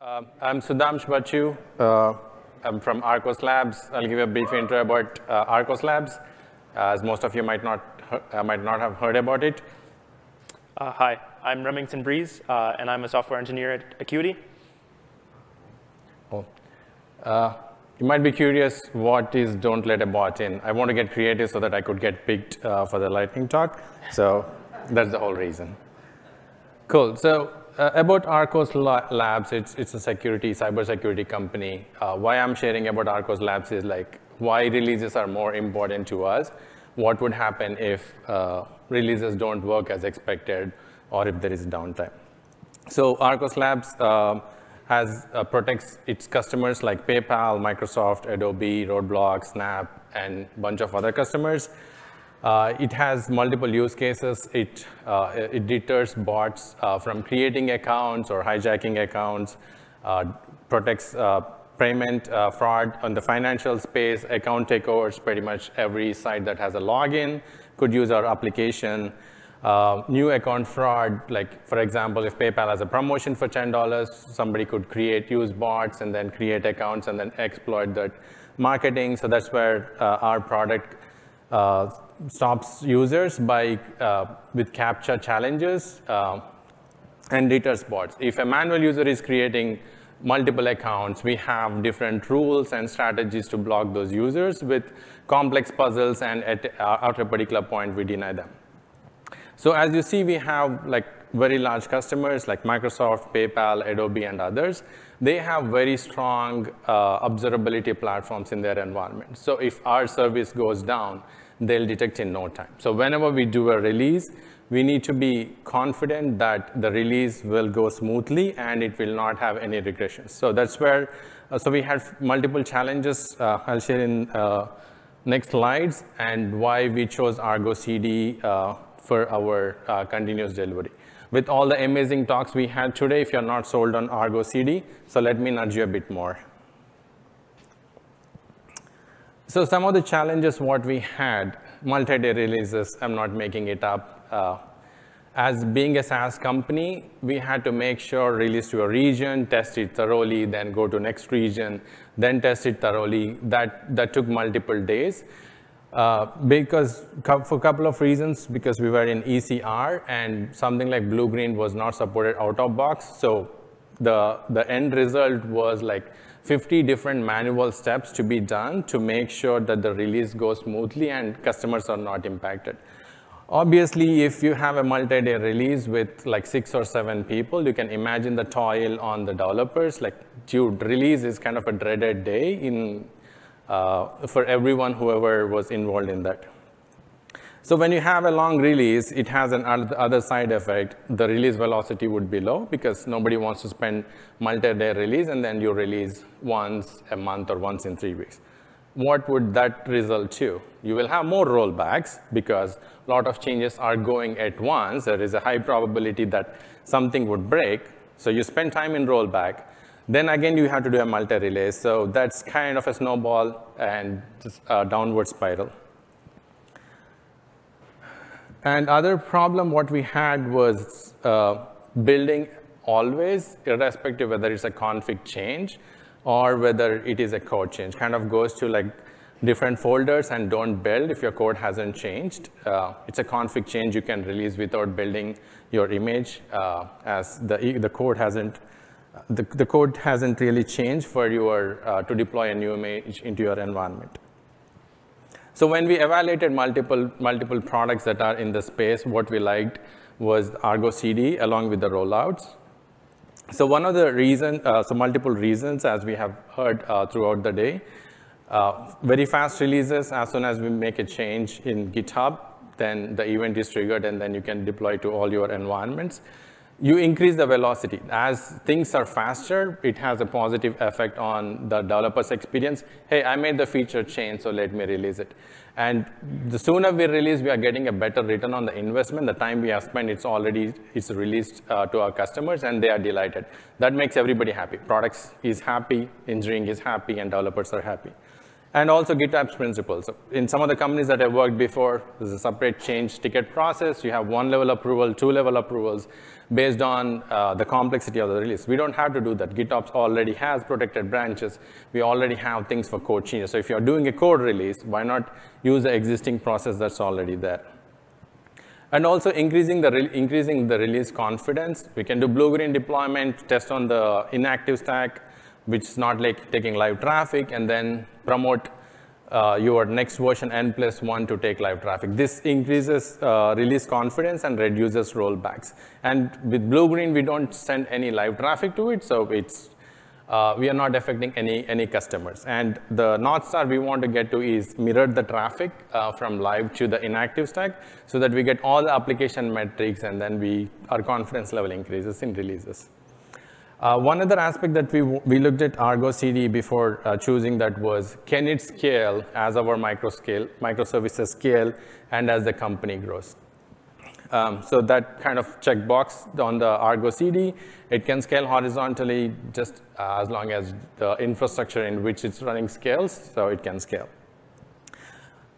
Uh, I'm Sudhamsh Bachu. Uh, I'm from Arkose Labs. I'll give you a brief intro about uh, Arkose Labs, as most of you might not, uh, might not have heard about it. Uh, hi, I'm Remington Breeze, uh, and I'm a software engineer at Akuity. Oh. you might be curious, what is Don't Let a Bot In? I want to get creative so that I could get picked for the lightning talk. So that's the whole reason. Cool. So uh, about Arkose Labs, it's, it's a security, cybersecurity company. Uh, why I'm sharing about Arkose Labs is like why releases are more important to us. What would happen if uh, releases don't work as expected or if there is downtime. So Arkose Labs uh, has uh, protects its customers like PayPal, Microsoft, Adobe, Roblox, Snap, and bunch of other customers. Uh, it has multiple use cases. It, uh, it deters bots uh, from creating accounts or hijacking accounts, uh, protects uh, payment uh, fraud on the financial space, account takeovers, pretty much every site that has a login could use our application. new account fraud, like for example, if PayPal has a promotion for $10, somebody could create, use bots and then create accounts and then exploit that marketing. So that's where our product uh, stops users by, uh, with CAPTCHA challenges uh, and deters bots. If a manual user is creating multiple accounts, we have different rules and strategies to block those users with complex puzzles, and at, at a particular point, we deny them. So as you see, we have like very large customers like Microsoft, PayPal, Adobe, and others. They have very strong uh, observability platforms in their environment. So if our service goes down, they'll detect in no time. So whenever we do a release, we need to be confident that the release will go smoothly and it will not have any regressions. So that's where, uh, so we had multiple challenges. Uh, I'll share in uh, next slides and why we chose Argo CD uh, for our uh, continuous delivery. With all the amazing talks we had today, if you're not sold on Argo CD, so let me nudge you a bit more. So some of the challenges what we had, multi-day releases, I'm not making it up. Uh, as being a SaaS company, we had to make sure release to a region, test it thoroughly, then go to next region, then test it thoroughly. That, that took multiple days. Uh, because for a couple of reasons, because we were in ECR and something like Blue Green was not supported out of box. So the, the end result was like 50 different manual steps to be done to make sure that the release goes smoothly and customers are not impacted. Obviously, if you have a multi-day release with like six or seven people, you can imagine the toil on the developers. Like, dude, release is kind of a dreaded day in, Uh, for everyone, whoever was involved in that. So when you have a long release, it has an other side effect. The release velocity would be low because nobody wants to spend multi-day release and then you release once a month or once in three weeks. What would that result to? You will have more rollbacks because a lot of changes are going at once. There is a high probability that something would break. So you spend time in rollback. Then again, you have to do a multi-release. So that's kind of a snowball and a downward spiral. And other problem what we had was uh, building always, irrespective whether it's a config change or whether it is a code change, kind of goes to like different folders and don't build if your code hasn't changed. Uh, it's a config change you can release without building your image uh, as the, the code hasn't the, the code hasn't really changed for your, uh, to deploy a new image into your environment. So when we evaluated multiple, multiple products that are in the space, what we liked was Argo CD along with the rollouts. So one of the reasons, uh, so multiple reasons as we have heard uh, throughout the day, uh, very fast releases as soon as we make a change in GitHub, then the event is triggered and then you can deploy to all your environments you increase the velocity. As things are faster, it has a positive effect on the developer's experience. Hey, I made the feature change, so let me release it. And the sooner we release, we are getting a better return on the investment. The time we have spent, it's already it's released uh, to our customers, and they are delighted. That makes everybody happy. Products is happy, engineering is happy, and developers are happy. And also GitOps principles. In some of the companies that I've worked before, there's a separate change ticket process. You have one level approval, two level approvals based on uh, the complexity of the release. We don't have to do that. GitOps already has protected branches. We already have things for code changes. So if you're doing a code release, why not use the existing process that's already there? And also increasing the, increasing the release confidence. We can do blue-green deployment, test on the inactive stack, which is not like taking live traffic, and then promote uh, your next version n plus 1 to take live traffic. This increases uh, release confidence and reduces rollbacks. And with blue-green, we don't send any live traffic to it, so it's uh, we are not affecting any, any customers. And the North Star we want to get to is mirror the traffic uh, from live to the inactive stack so that we get all the application metrics and then we, our confidence level increases in releases. Uh, one other aspect that we, we looked at Argo CD before uh, choosing that was, can it scale as our micro scale, microservices scale and as the company grows? Um, so that kind of checkbox on the Argo CD, it can scale horizontally just uh, as long as the infrastructure in which it's running scales, so it can scale.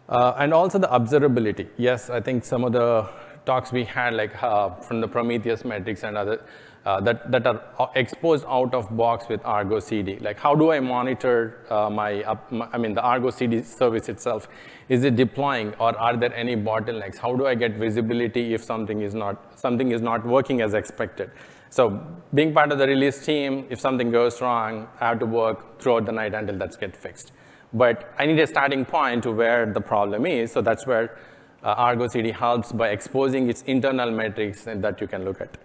Uh, and also the observability. Yes, I think some of the talks we had, like uh, from the Prometheus metrics and other, uh, that, that are exposed out of box with Argo CD. Like how do I monitor uh, my, uh, my, I mean, the Argo CD service itself? Is it deploying or are there any bottlenecks? How do I get visibility if something is not, something is not working as expected? So being part of the release team, if something goes wrong, I have to work throughout the night until that's get fixed. But I need a starting point to where the problem is, so that's where uh, Argo CD helps by exposing its internal metrics that you can look at.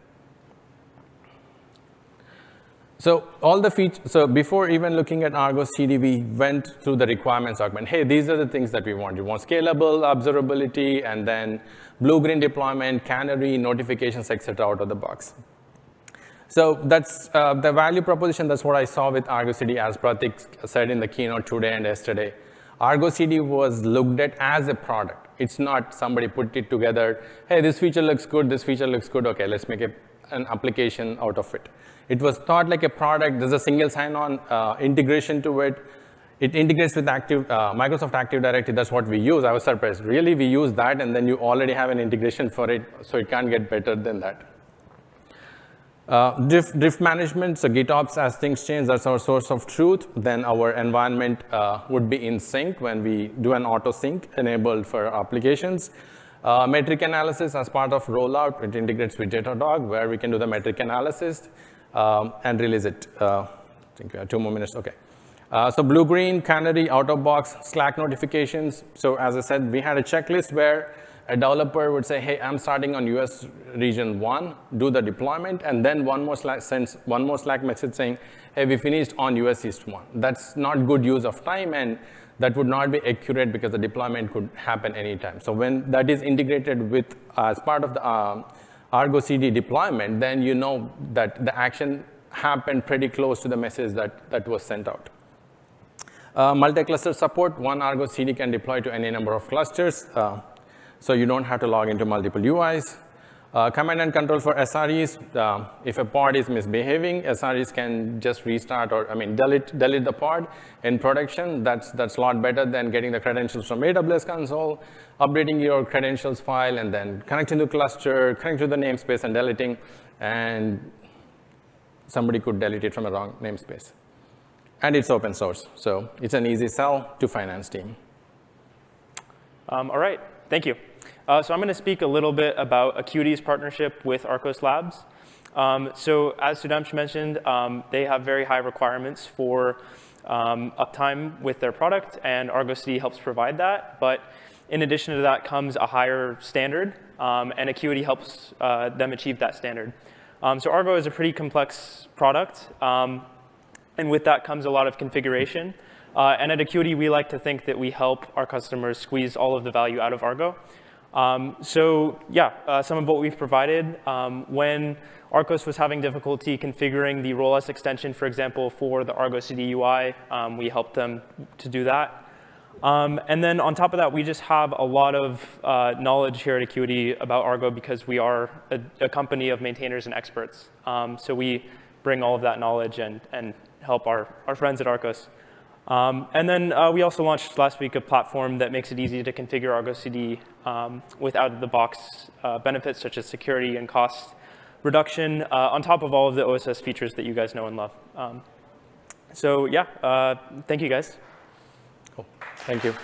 So all the features, so before even looking at Argo CD, we went through the requirements document. Hey, these are the things that we want. You want scalable, observability, and then blue-green deployment, canary, notifications, etc. out of the box. So that's uh, the value proposition. That's what I saw with Argo CD, as Pratik said in the keynote today and yesterday. Argo CD was looked at as a product. It's not somebody put it together. Hey, this feature looks good. This feature looks good. OK, let's make a, an application out of it. It was thought like a product. There's a single sign-on uh, integration to it. It integrates with Active, uh, Microsoft Active Directory. That's what we use. I was surprised. Really, we use that, and then you already have an integration for it, so it can't get better than that. Uh, management, so GitOps, as things change, that's our source of truth. Then our environment uh, would be in sync when we do an auto sync enabled for applications. Uh, metric analysis as part of rollout, it integrates with Datadog, where we can do the metric analysis um, and release it. Uh, I think we have two more minutes, okay. Uh, so blue-green, canary, out-of-box, Slack notifications. So as I said, we had a checklist where a developer would say, hey, I'm starting on US region one, do the deployment, and then one more Slack sends one more Slack message saying, hey, we finished on US East one. That's not good use of time, and that would not be accurate because the deployment could happen anytime. So when that is integrated with, uh, as part of the uh, Argo CD deployment, then you know that the action happened pretty close to the message that, that was sent out. Uh, multi-cluster support, one Argo CD can deploy to any number of clusters, uh, so you don't have to log into multiple UIs. Uh, command and control for SREs, uh, if a pod is misbehaving, SREs can just restart or, I mean, delete, delete the pod in production. That's, that's a lot better than getting the credentials from AWS console, updating your credentials file, and then connecting to cluster, connecting to the namespace and deleting, and somebody could delete it from a wrong namespace. And it's open source, so it's an easy sell to finance team. Um, all right, thank you. Uh, so I'm going to speak a little bit about Akuity's partnership with Arkose Labs. Um, so as Sudhamsh mentioned, um, they have very high requirements for um, uptime with their product, and Argo CD helps provide that. But in addition to that comes a higher standard, um, and Akuity helps uh, them achieve that standard. Um, so Argo is a pretty complex product, um, and with that comes a lot of configuration. Uh, and at Akuity, we like to think that we help our customers squeeze all of the value out of Argo. Um, so yeah, uh, some of what we've provided. Um, when Arkose was having difficulty configuring the RollS extension, for example, for the Argo CD UI, um, we helped them to do that. Um, and then on top of that, we just have a lot of uh, knowledge here at Akuity about Argo because we are a, a company of maintainers and experts. Um, so we bring all of that knowledge and, and help our, our friends at Arkose. Um, and then uh, we also launched last week a platform that makes it easy to configure Argo CD um, with out-of-the-box uh, benefits such as security and cost reduction uh, on top of all of the OSS features that you guys know and love. Um, so yeah, uh, thank you guys. Cool. Thank you.